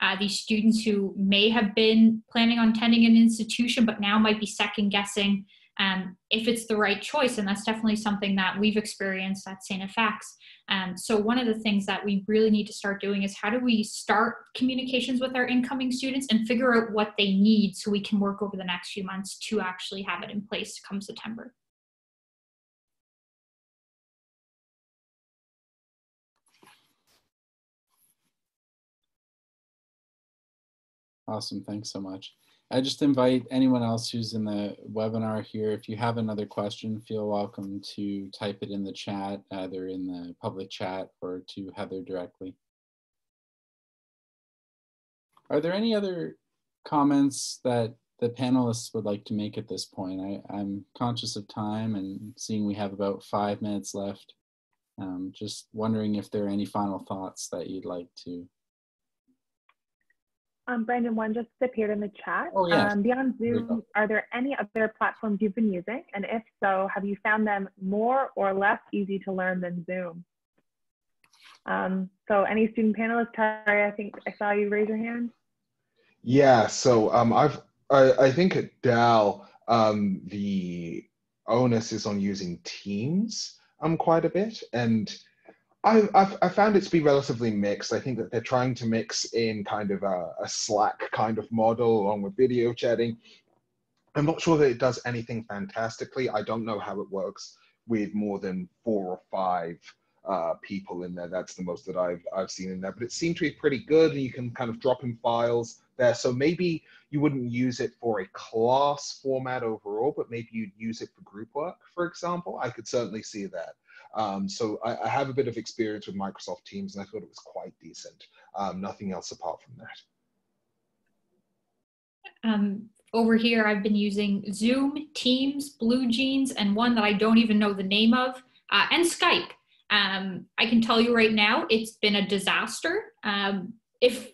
S8: uh, these students who may have been planning on attending an institution but now might be second guessing um, if it's the right choice. And that's definitely something that we've experienced at St. FX. Um, so one of the things that we really need to start doing is how do we start communications with our incoming students and figure out what they need so we can work over the next few months to actually have it in place come September.
S4: Awesome, thanks so much. I just invite anyone else who's in the webinar here, if you have another question, feel welcome to type it in the chat, either in the public chat or to Heather directly. Are there any other comments that the panelists would like to make at this point? I, am conscious of time and seeing we have about five minutes left. Um, just wondering if there are any final thoughts that you'd like to
S3: um, Brandon, one just appeared in the chat.
S4: Oh, yes.
S3: Um, beyond Zoom, are there any other platforms you've been using? And if so, have you found them more or less easy to learn than Zoom? Um, so any student panelists, Tari, I think I saw you raise your hand.
S5: Yeah, so um, I've, I, I think at Dal, um, the onus is on using Teams um, quite a bit. And I, I've, I found it to be relatively mixed. I think that they're trying to mix in kind of a, a Slack kind of model along with video chatting. I'm not sure that it does anything fantastically. I don't know how it works with more than four or five uh, people in there. That's the most that I've I've seen in there. But it seemed to be pretty good, and you can kind of drop in files there. So maybe you wouldn't use it for a class format overall, but maybe you'd use it for group work, for example. I could certainly see that. Um, so I, I, have a bit of experience with Microsoft Teams and I thought it was quite decent. Um, nothing else apart from that.
S8: Um, over here, I've been using Zoom, Teams, BlueJeans, and one that I don't even know the name of, uh, and Skype. Um, I can tell you right now, it's been a disaster. Um, if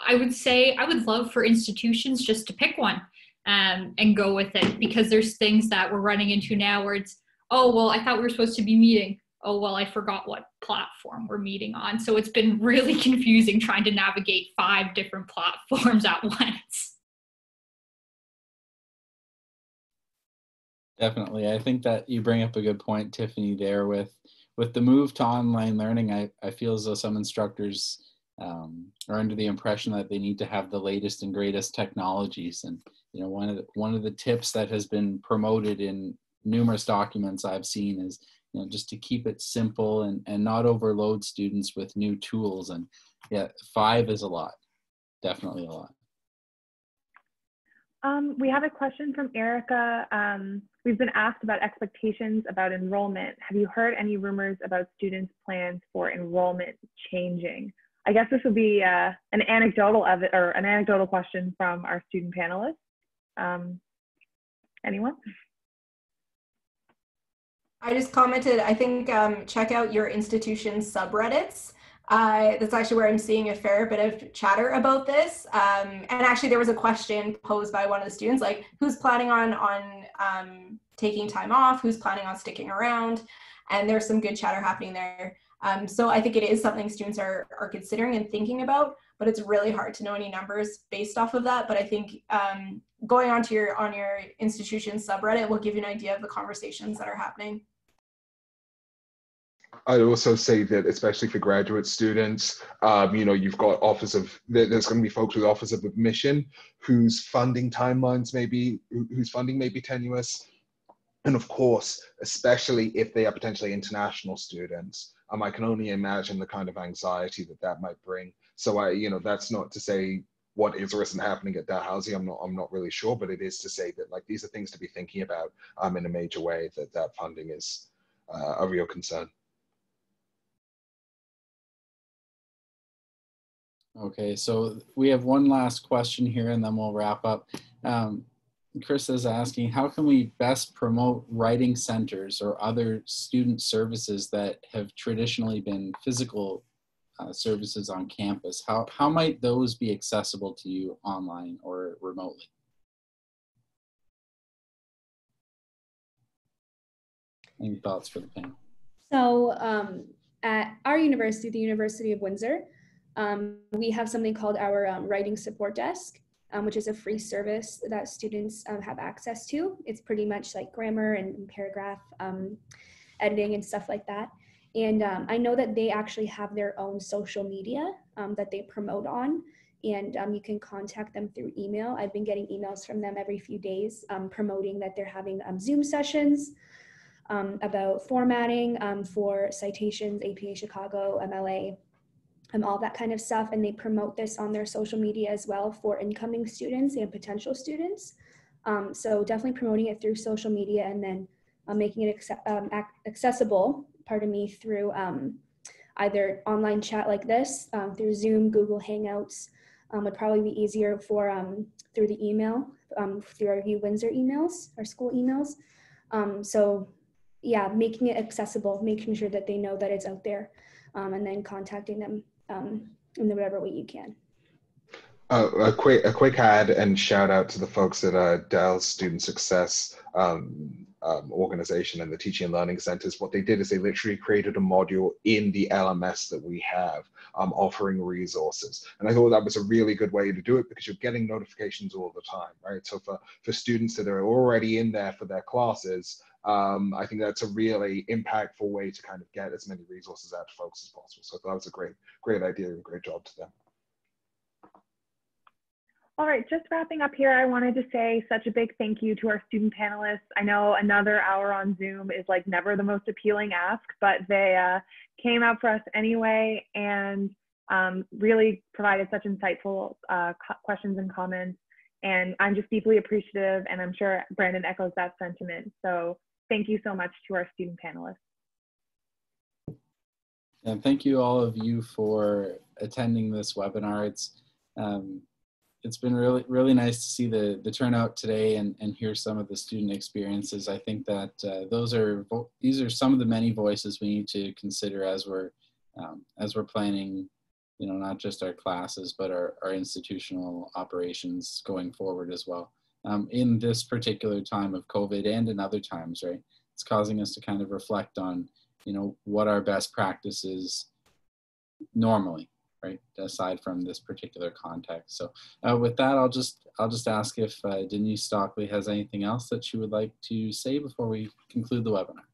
S8: I would say, I would love for institutions just to pick one um, and go with it because there's things that we're running into now where it's oh, well, I thought we were supposed to be meeting. Oh, well, I forgot what platform we're meeting on. So it's been really confusing trying to navigate five different platforms at once.
S4: Definitely. I think that you bring up a good point, Tiffany, there with with the move to online learning, I, I feel as though some instructors um, are under the impression that they need to have the latest and greatest technologies. And you know, one of the, one of the tips that has been promoted in numerous documents I've seen is you know just to keep it simple and and not overload students with new tools and yeah five is a lot definitely a lot
S3: um, we have a question from Erica. Um, we've been asked about expectations about enrollment. Have you heard any rumors about students' plans for enrollment changing? I guess this would be uh, an anecdotal of it, or an anecdotal question from our student panelists. Um, anyone?
S9: I just commented, I think um, check out your institution subreddits Uh, that's actually where I'm seeing a fair bit of chatter about this. Um, and actually, there was a question posed by one of the students, like, who's planning on on um, taking time off? Who's planning on sticking around? And there's some good chatter happening there. Um, so I think it is something students are are considering and thinking about, but it's really hard to know any numbers based off of that. But I think um, going onto your on your institution subreddit will give you an idea of the conversations that are happening.
S5: I'd also say that, especially for graduate students, um, you know, you've got offers of there's going to be folks with offers of admission whose funding timelines may be whose funding may be tenuous, and of course, especially if they are potentially international students, um, I can only imagine the kind of anxiety that that might bring. So I, you know, that's not to say what is or isn't happening at Dalhousie. I'm not, I'm not really sure, but it is to say that like these are things to be thinking about um, in a major way. That that funding is uh, a real concern.
S4: Okay, so we have one last question here and then we'll wrap up. Um, Chris is asking, how can we best promote writing centers or other student services that have traditionally been physical uh, services on campus? How, how might those be accessible to you online or remotely? Any thoughts for the panel?
S6: So um, at our university, the University of Windsor, um, we have something called our um, writing support desk, um, which is a free service that students um, have access to. It's pretty much like grammar and paragraph um, editing and stuff like that. And um, I know that they actually have their own social media that they promote on and um, you can contact them through email. I've been getting emails from them every few days um, promoting that they're having um, Zoom sessions about formatting for citations, APA Chicago, MLA, and all that kind of stuff. And they promote this on their social media as well for incoming students and potential students. Um, so definitely promoting it through social media and then uh, making it um, accessible, pardon me, through um, either online chat like this, um, through Zoom, Google Hangouts, um, would probably be easier for um, through the email, through our U Windsor emails, our school emails. so yeah, making it accessible, making sure that they know that it's out there, and then contacting them um, in whatever way you can.
S5: Uh, a quick a quick ad and shout out to the folks at uh, Dal's Student Success um, um, organization and the Teaching and Learning Centers. What they did is they literally created a module in the LMS that we have, um, offering resources. And I thought that was a really good way to do it because you're getting notifications all the time, right? So for for students that are already in there for their classes, um, I think that's a really impactful way to kind of get as many resources out to folks as possible. So that was a great, great idea and great job to them.
S3: All right, just wrapping up here, I wanted to say such a big thank you to our student panelists. I know another hour on Zoom is like never the most appealing ask, but they uh, came out for us anyway and um, really provided such insightful uh, questions and comments. And I'm just deeply appreciative, and I'm sure Brandon echoes that sentiment. So thank you so much to our student panelists.
S4: And thank you all of you for attending this webinar. It's um, it's been really really nice to see the the turnout today and and hear some of the student experiences. I think that uh, those are these are some of the many voices we need to consider as we're um, as we're planning, you know, not just our classes but our our institutional operations going forward as well um, in this particular time of COVID and in other times, right? It's causing us to kind of reflect on, you know, what our best practices normally, right? Aside from this particular context. So uh, with that, I'll just I'll just ask if uh, Denise Stockley has anything else that she would like to say before we conclude the webinar.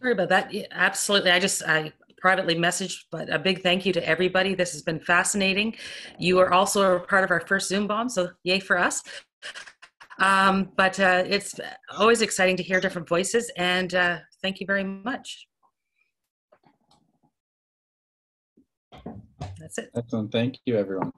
S1: Sorry about that. Yeah, absolutely. I just I privately messaged, but a big thank you to everybody. This has been fascinating. You are also a part of our first Zoom bomb, so yay for us. Um, but uh, it's always exciting to hear different voices, and uh, thank you very much. That's it.
S4: Excellent. Thank you, everyone.